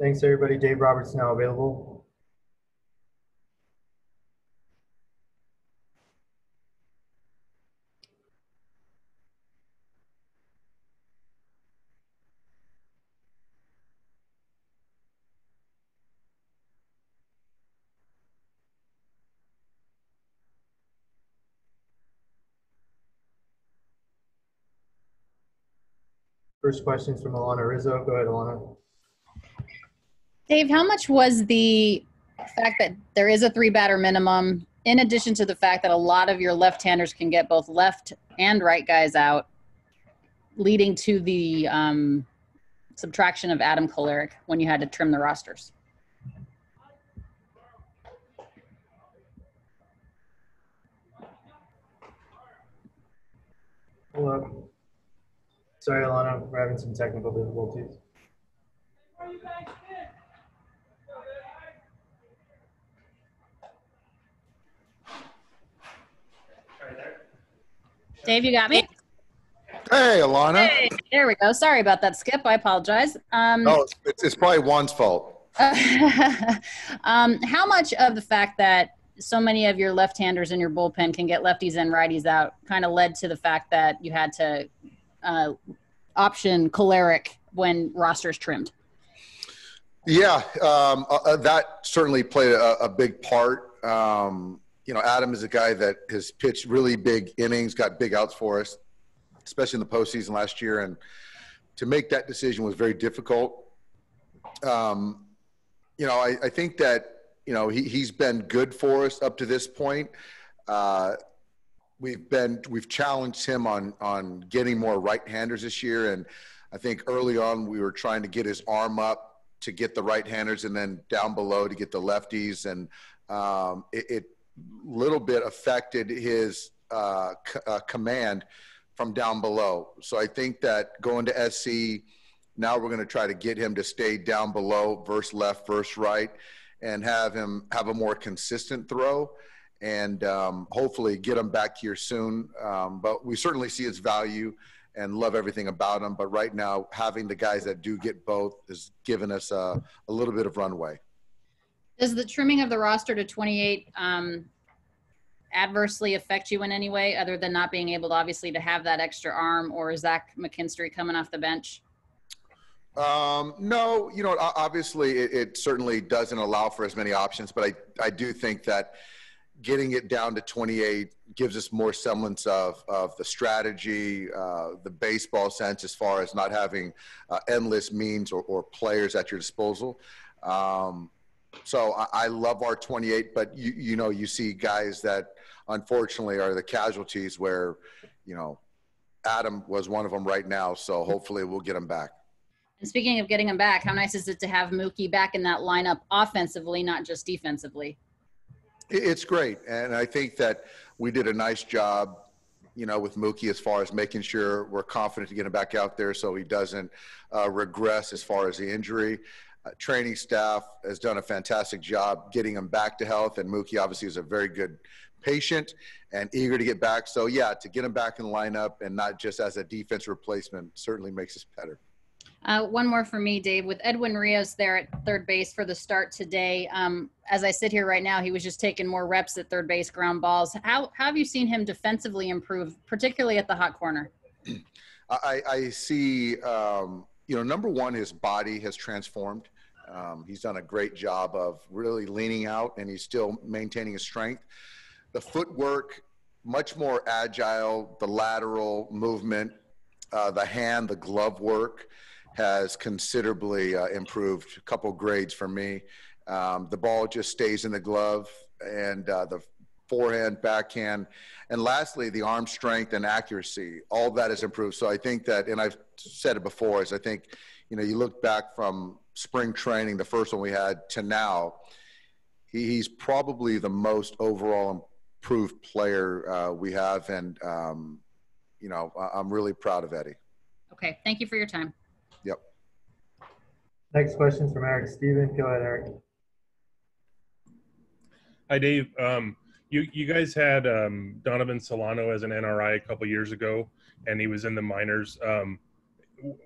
Thanks, everybody. Dave Roberts now available. First questions from Alana Rizzo. Go ahead, Alana. Dave, how much was the fact that there is a three batter minimum, in addition to the fact that a lot of your left handers can get both left and right guys out, leading to the um, subtraction of Adam Kolarek when you had to trim the rosters? Hello. Sorry, Alana, we're having some technical difficulties. Dave, you got me? Hey, Alana. Hey, there we go. Sorry about that, Skip. I apologize. Um, No, it's, it's, probably Juan's fault. um, how much of the fact that so many of your left-handers in your bullpen can get lefties and righties out kind of led to the fact that you had to uh, option Kolarek when rosters trimmed? Yeah, um, uh, uh, that certainly played a, a big part. Um, you know, Adam is a guy that has pitched really big innings, got big outs for us, especially in the postseason last year. And to make that decision was very difficult. Um, you know, I, I, think that, you know, he, he's been good for us up to this point. Uh, we've been, we've challenged him on, on getting more right-handers this year. And I think early on we were trying to get his arm up to get the right-handers and then down below to get the lefties. And um, it, it little bit affected his uh, c- uh, command from down below. So I think that going to SC, now we're going to try to get him to stay down below, verse left, verse right, and have him have a more consistent throw, and um, hopefully get him back here soon. Um, but we certainly see its value and love everything about him. But right now, having the guys that do get both has given us a, a little bit of runway. Does the trimming of the roster to 28 um, adversely affect you in any way other than not being able to obviously to have that extra arm or Zach McKinstry coming off the bench? Um, no, you know, obviously it, it, certainly doesn't allow for as many options, but I, I do think that getting it down to 28 gives us more semblance of, of the strategy, uh, the baseball sense as far as not having uh, endless means or, or, players at your disposal. Um, so I, I, love our 28, but you, you know, you see guys that unfortunately are the casualties where, you know, Adam was one of them right now. So hopefully we'll get him back. And speaking of getting him back, how nice is it to have Mookie back in that lineup offensively, not just defensively? It's great. And I think that we did a nice job, you know, with Mookie as far as making sure we're confident to get him back out there so he doesn't uh, regress as far as the injury. Uh, training staff has done a fantastic job getting him back to health, and Mookie obviously is a very good patient and eager to get back. So yeah, to get him back in the lineup and not just as a defense replacement certainly makes us better. Uh, one more for me, Dave. With Edwin Rios there at third base for the start today, um, as I sit here right now, he was just taking more reps at third base, ground balls. How, how have you seen him defensively improve, particularly at the hot corner? I, I see um, you know, number one, his body has transformed. Um, he's done a great job of really leaning out and he's still maintaining his strength. The footwork, much more agile, the lateral movement, uh, the hand, the glove work has considerably uh, improved. A couple grades for me. Um, the ball just stays in the glove and uh, the forehand, backhand, and lastly, the arm strength and accuracy. All that has improved. So I think that, and I've said it before, is I think, you know, you look back from spring training, the first one we had, to now, he, he's probably the most overall improved player uh, we have, and um, you know, I'm really proud of Eddie. Okay, thank you for your time. Yep. Next question from Eric Stephen. Go ahead, Eric. Hi, Dave. Um, you you guys had um, Donovan Solano as an NRI a couple years ago, and he was in the minors. Um,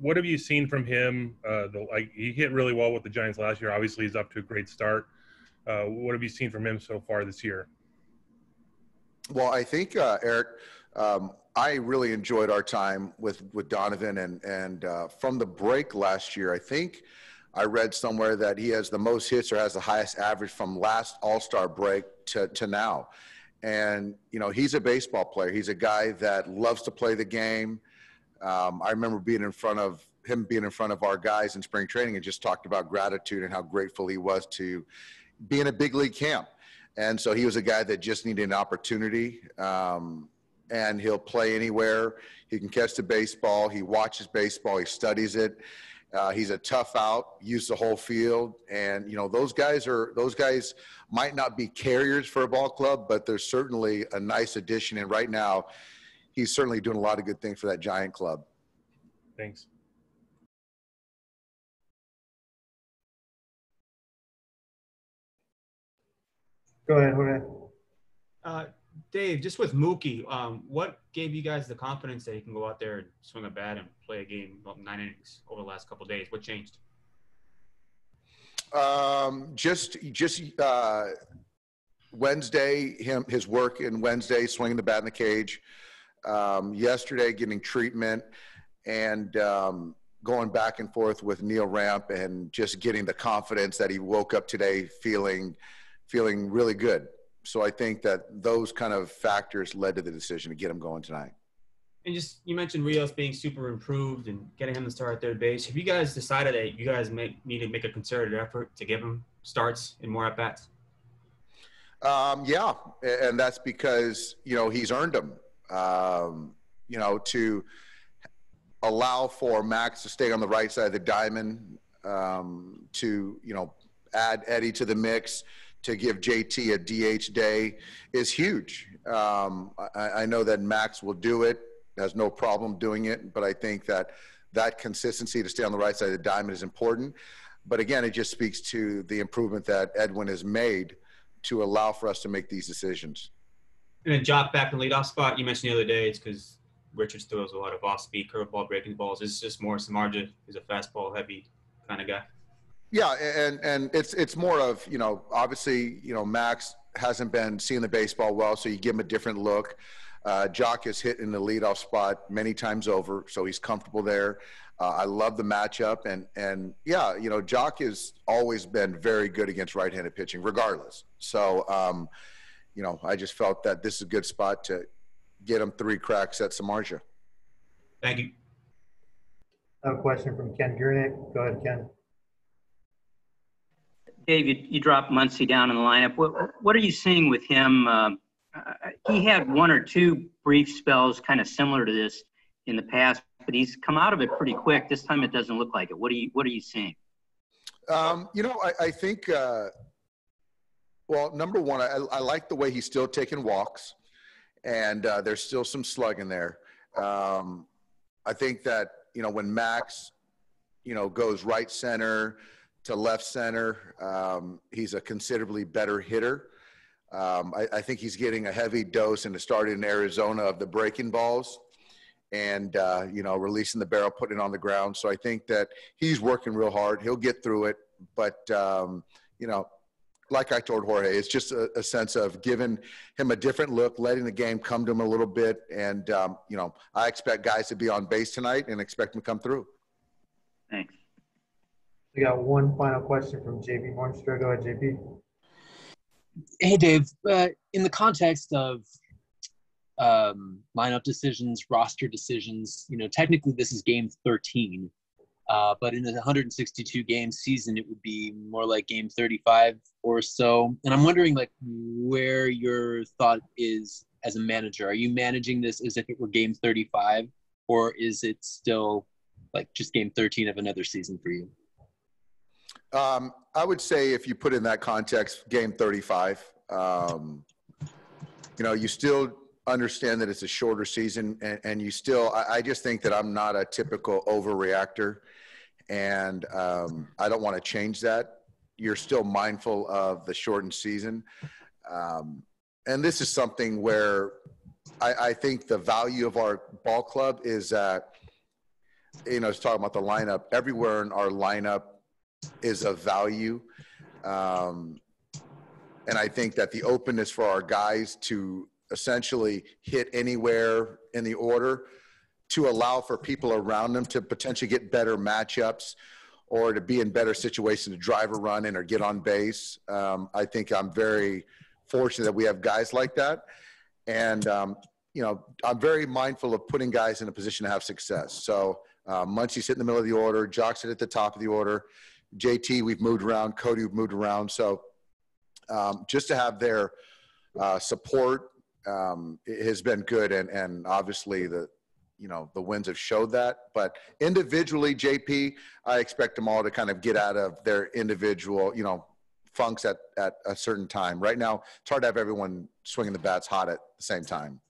what have you seen from him? Uh, the, like he hit really well with the Giants last year. Obviously, he's up to a great start. Uh, what have you seen from him so far this year? Well, I think uh, Eric, um, I really enjoyed our time with with Donovan, and and uh, from the break last year, I think I read somewhere that he has the most hits or has the highest average from last All Star break to to now. And you know, he's a baseball player. He's a guy that loves to play the game. Um, I remember being in front of him, being in front of our guys in spring training, and just talked about gratitude and how grateful he was to be in a big league camp. And so he was a guy that just needed an opportunity. Um, and he'll play anywhere. He can catch the baseball. He watches baseball. He studies it. Uh, he's a tough out, use the whole field, and you know those guys are those guys might not be carriers for a ball club, but they're certainly a nice addition. And right now, he's certainly doing a lot of good things for that giant club. Thanks. Go ahead, Jorge. Uh, Dave, just with Mookie, um, what gave you guys the confidence that you can go out there and swing a bat and play a game about nine innings over the last couple days? What changed? Um, just, just uh, Wednesday, him, his work in Wednesday, swinging the bat in the cage. Um, yesterday, getting treatment, and um, going back and forth with Neil Rampe, and just getting the confidence that he woke up today feeling, feeling really good. So I think that those kind of factors led to the decision to get him going tonight. And just you mentioned Rios being super improved and getting him to start at third base. Have you guys decided that you guys make, need to make a concerted effort to give him starts and more at bats? Um, yeah, and that's because you know he's earned them. Um, you know to allow for Max to stay on the right side of the diamond, um, to you know add Eddie to the mix to give JT a DH day is huge. Um, I, I, know that Max will do it, has no problem doing it, but I think that that consistency to stay on the right side of the diamond is important. But again, it just speaks to the improvement that Edwin has made to allow for us to make these decisions. And then Joc back in leadoff spot. You mentioned the other day it's because Richards throws a lot of off-speed curveball breaking balls. It's just more Samardzija is a fastball heavy kind of guy. Yeah, and and it's it's more of you know obviously you know Max hasn't been seeing the baseball well, so you give him a different look. Uh, Joc has hit in the leadoff spot many times over, so he's comfortable there. Uh, I love the matchup, and and yeah, you know Joc has always been very good against right-handed pitching, regardless. So, um, you know, I just felt that this is a good spot to get him three cracks at Samardzija. Thank you. I have a question from Ken Gurnick. Go ahead, Ken. Dave, you, you dropped Muncy down in the lineup. What, what are you seeing with him? Uh, he had one or two brief spells kind of similar to this in the past, but he's come out of it pretty quick. This time it doesn't look like it. What are you What are you seeing? Um, you know, I, I think. Uh, well, number one, I, I, like the way he's still taking walks, and uh, there's still some slug in there. Um, I think that you know when Max, you know, goes right center to left center. Um, he's a considerably better hitter. Um, I, I, think he's getting a heavy dose and it started in Arizona of the breaking balls and, uh, you know, releasing the barrel, putting it on the ground. So I think that he's working real hard. He'll get through it. But, um, you know, like I told Jorge, it's just a, a, sense of giving him a different look, letting the game come to him a little bit. And, um, you know, I expect guys to be on base tonight and expect them to come through. Thanks. We got one final question from JP Hoornstra. Go ahead, JP. Hey, Dave. Uh, in the context of um, lineup decisions, roster decisions, you know, technically this is game 13, uh, but in a 162 game season, it would be more like game 35 or so. And I'm wondering, like, where your thought is as a manager. Are you managing this as if it were game 35, or is it still like just game 13 of another season for you? Um, I would say if you put in that context, game 35, um, you know, you still understand that it's a shorter season and, and you still, I, I, just think that I'm not a typical overreactor and um, I don't want to change that. You're still mindful of the shortened season. Um, and this is something where I, I think the value of our ball club is that you know, is talking about the lineup. Everywhere in our lineup is of value. Um, and I think that the openness for our guys to essentially hit anywhere in the order to allow for people around them to potentially get better matchups or to be in better situation to drive a run in or get on base. Um, I think I'm very fortunate that we have guys like that. And, um, you know, I'm very mindful of putting guys in a position to have success. So uh, Muncy's hit in the middle of the order, Joc's at the top of the order. JT, we've moved around. Cody, we've moved around. So um, just to have their uh, support um, has been good, and and obviously the you know the wins have showed that. But individually, JP, I expect them all to kind of get out of their individual you know funks at at a certain time. Right now, it's hard to have everyone swinging the bats hot at the same time.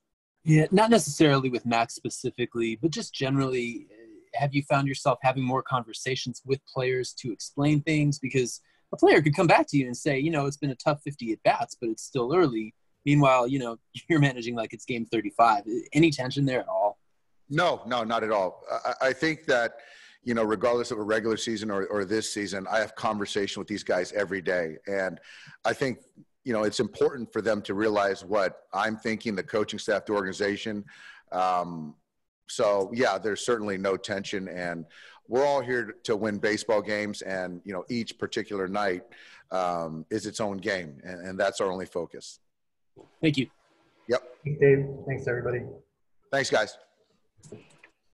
Yeah, not necessarily with Max specifically, but just generally, eh, have you found yourself having more conversations with players to explain things? Because a player could come back to you and say, you know, it's been a tough 50 at bats, but it's still early. Meanwhile, you know, you're managing like it's game 35. Any tension there at all? No, no, not at all. I, I think that, you know, regardless of a regular season or, or this season, I have conversation with these guys every day. And I think, you know, it's important for them to realize what I'm thinking, the coaching staff, the organization. Um, so yeah, there's certainly no tension and we're all here to win baseball games and, you know, each particular night um, is its own game and, and that's our only focus. Thank you. Yep. Thanks, Dave. Thanks, everybody. Thanks guys.